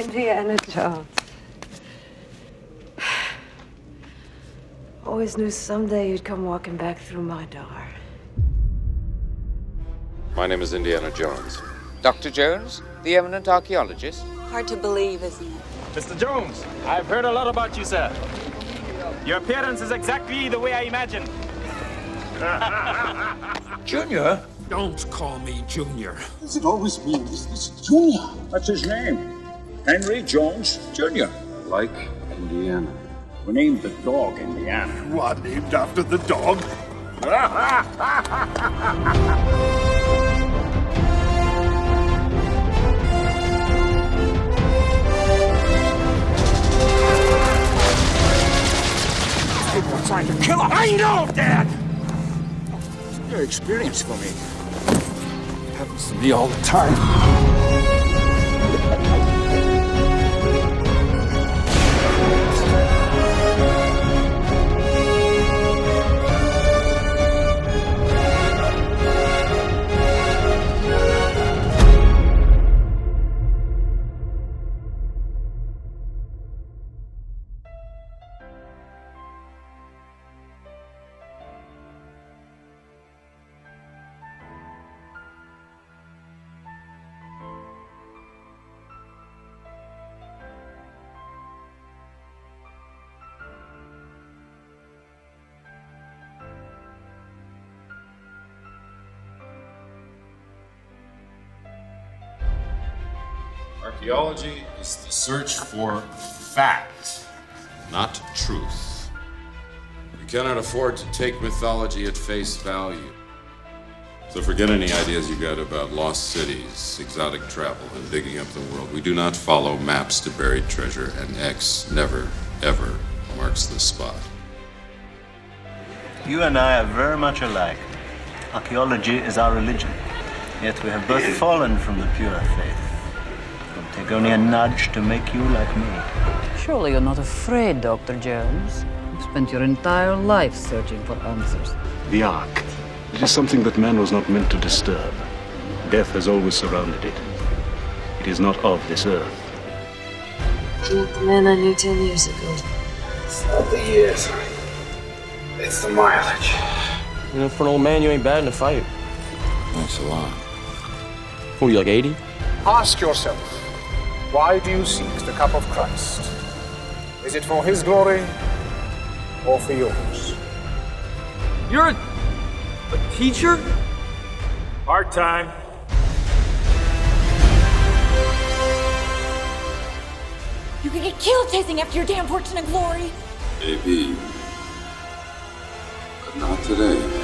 Indiana Jones. Always knew someday you'd come walking back through my door. My name is Indiana Jones. Dr. Jones, the eminent archaeologist. Hard to believe, isn't it? Mr. Jones, I've heard a lot about you, sir. Your appearance is exactly the way I imagined. Junior? Don't call me Junior. Does it always mean this, this Junior? That's his name. Henry Jones Jr. Like Indiana. We named the dog Indiana. You are named after the dog? People are trying to kill us. I know, Dad! Your experience for me. It happens to me all the time. Archaeology is the search for fact, not truth. We cannot afford to take mythology at face value. So forget any ideas you got about lost cities, exotic travel, and digging up the world. We do not follow maps to buried treasure, and X never, ever marks the spot. You and I are very much alike. Archaeology is our religion. Yet we have both fallen from the pure faith. It will take only a nudge to make you like me. Surely you're not afraid, Dr. Jones. You've spent your entire life searching for answers. The Ark. It is something that man was not meant to disturb. Death has always surrounded it. It is not of this earth. You're not the man I knew ten years ago. It's not the years. It's the mileage. You know, for an old man, you ain't bad in a fight. Thanks a lot. What are you, like 80? Ask yourself, why do you seek the cup of Christ? Is it for his glory or for yours? You're a, a teacher? Part time. You could get killed chasing after your damn fortune and glory. Maybe. But not today.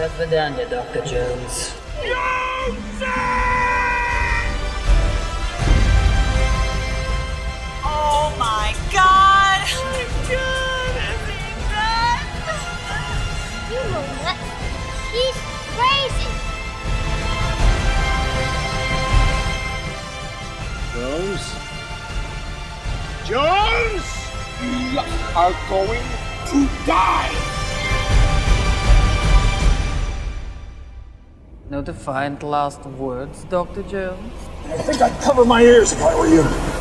That's Vidania, Dr. Jones. Oh my god! He's crazy! Jones? Jones! You are going to die! No defiant last words, Dr. Jones? I think I'd cover my ears if I were you.